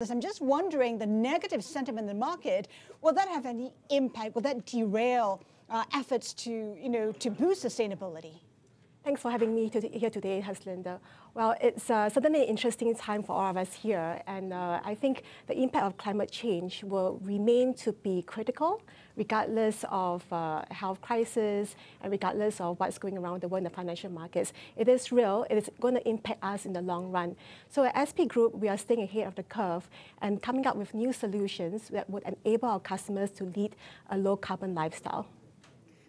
I'm just wondering the negative sentiment in the market, will that have any impact? Will that derail uh, efforts to, you know, to boost sustainability? Thanks for having me to here today, Haslinda. Well, it's uh, certainly an interesting time for all of us here, and uh, I think the impact of climate change will remain to be critical, regardless of uh, health crisis and regardless of what's going around the world in the financial markets. It is real. It is going to impact us in the long run. So at SP Group, we are staying ahead of the curve and coming up with new solutions that would enable our customers to lead a low carbon lifestyle.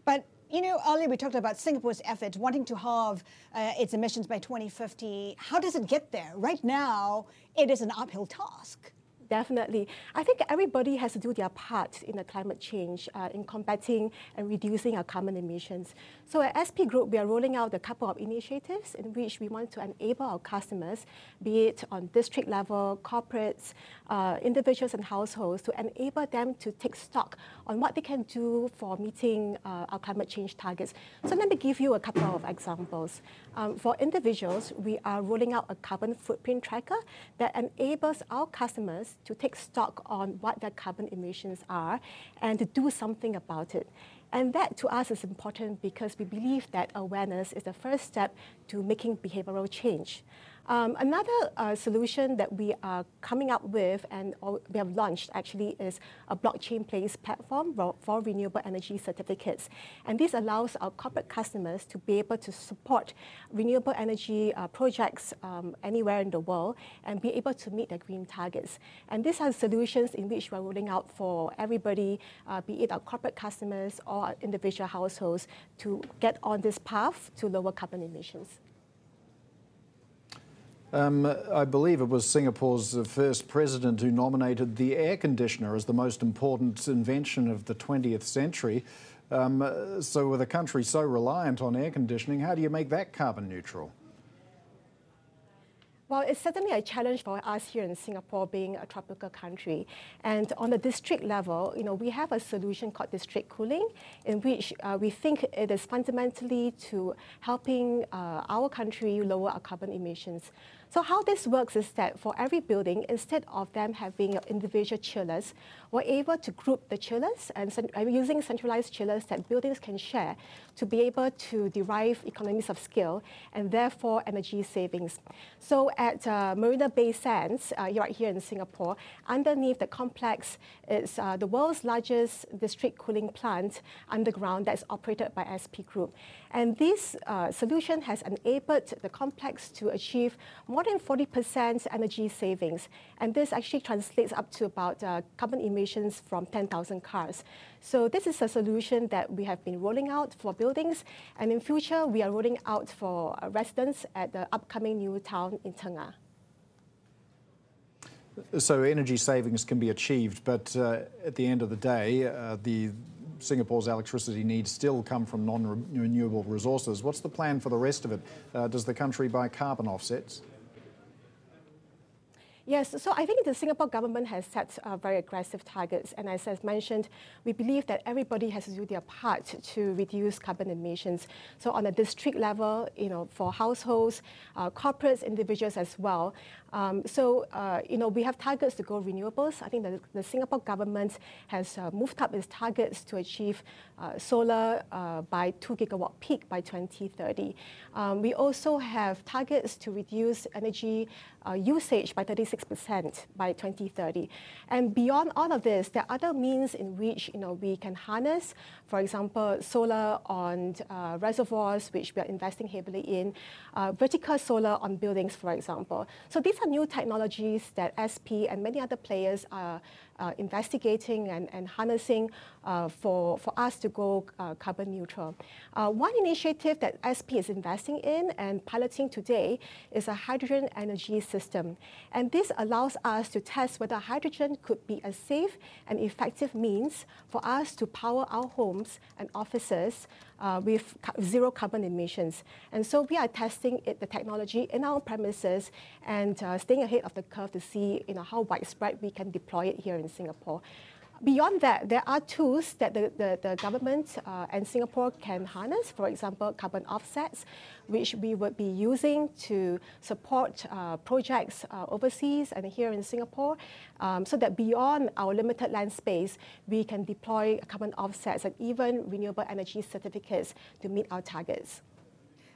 But you know, earlier we talked about Singapore's efforts wanting to halve uh, its emissions by 2050. How does it get there? Right now, it is an uphill task. Definitely. I think everybody has to do their part in the climate change, uh, in combating and reducing our carbon emissions. So at SP Group, we are rolling out a couple of initiatives in which we want to enable our customers, be it on district level, corporates, uh, individuals and households, to enable them to take stock on what they can do for meeting uh, our climate change targets. So let me give you a couple of examples. Um, for individuals, we are rolling out a carbon footprint tracker that enables our customers to take stock on what their carbon emissions are and to do something about it. And that to us is important because we believe that awareness is the first step to making behavioral change. Um, another uh, solution that we are coming up with and we have launched actually is a blockchain-based platform for renewable energy certificates. And this allows our corporate customers to be able to support renewable energy uh, projects um, anywhere in the world and be able to meet their green targets. And these are solutions in which we're rolling out for everybody, uh, be it our corporate customers or individual households, to get on this path to lower carbon emissions. Um, I believe it was Singapore's first president who nominated the air conditioner as the most important invention of the 20th century. Um, so, with a country so reliant on air conditioning, how do you make that carbon neutral? Well, it's certainly a challenge for us here in Singapore, being a tropical country. And on the district level, you know, we have a solution called district cooling, in which uh, we think it is fundamentally to helping uh, our country lower our carbon emissions. So how this works is that for every building, instead of them having individual chillers, we're able to group the chillers and uh, using centralized chillers that buildings can share to be able to derive economies of scale and therefore energy savings. So at uh, Marina Bay Sands, uh, right here in Singapore, underneath the complex is uh, the world's largest district cooling plant underground that's operated by SP Group. And this uh, solution has enabled the complex to achieve more than 40% energy savings. And this actually translates up to about uh, carbon emissions from 10,000 cars. So this is a solution that we have been rolling out for buildings. And in future, we are rolling out for uh, residents at the upcoming new town in So energy savings can be achieved, but uh, at the end of the day, uh, the Singapore's electricity needs still come from non-renewable resources. What's the plan for the rest of it? Uh, does the country buy carbon offsets? Yes, so I think the Singapore government has set uh, very aggressive targets. And as I mentioned, we believe that everybody has to do their part to reduce carbon emissions. So on a district level, you know, for households, uh, corporates, individuals as well. Um, so, uh, you know, we have targets to go renewables. I think the, the Singapore government has uh, moved up its targets to achieve uh, solar uh, by 2 gigawatt peak by 2030. Um, we also have targets to reduce energy usage by 36 6% by 2030. And beyond all of this, there are other means in which you know, we can harness, for example, solar on uh, reservoirs, which we are investing heavily in, uh, vertical solar on buildings, for example. So these are new technologies that SP and many other players are uh, investigating and, and harnessing uh, for, for us to go uh, carbon neutral. Uh, one initiative that SP is investing in and piloting today is a hydrogen energy system. And this allows us to test whether hydrogen could be a safe and effective means for us to power our homes and offices uh, with zero carbon emissions. And so we are testing it, the technology in our premises and uh, staying ahead of the curve to see you know, how widespread we can deploy it here in Singapore. Beyond that, there are tools that the, the, the government uh, and Singapore can harness, for example, carbon offsets, which we would be using to support uh, projects uh, overseas and here in Singapore, um, so that beyond our limited land space, we can deploy carbon offsets and even renewable energy certificates to meet our targets.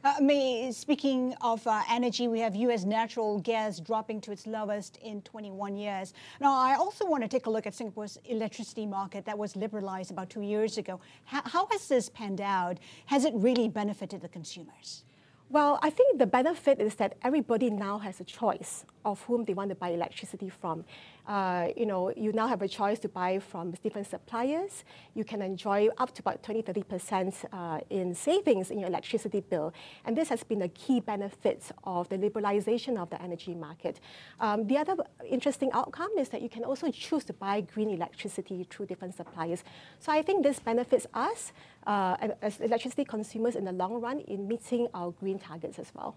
Uh, May, speaking of uh, energy, we have U.S. natural gas dropping to its lowest in 21 years. Now, I also want to take a look at Singapore's electricity market that was liberalized about two years ago. How, how has this panned out? Has it really benefited the consumers? Well, I think the benefit is that everybody now has a choice of whom they want to buy electricity from. Uh, you know, you now have a choice to buy from different suppliers. You can enjoy up to about 20, 30% uh, in savings in your electricity bill. And this has been a key benefit of the liberalization of the energy market. Um, the other interesting outcome is that you can also choose to buy green electricity through different suppliers. So I think this benefits us uh, as electricity consumers in the long run in meeting our green targets as well.